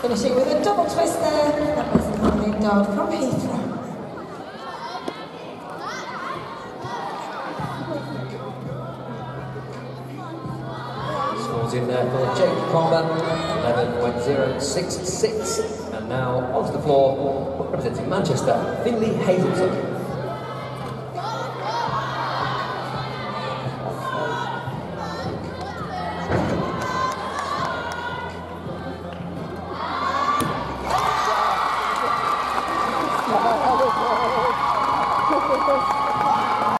Finishing with a double twist there, that was Marlene Dodd from Heathrow. Scores in there for Jake Palmer, 11.066. And now onto the floor, representing Manchester, Finley Hazelton.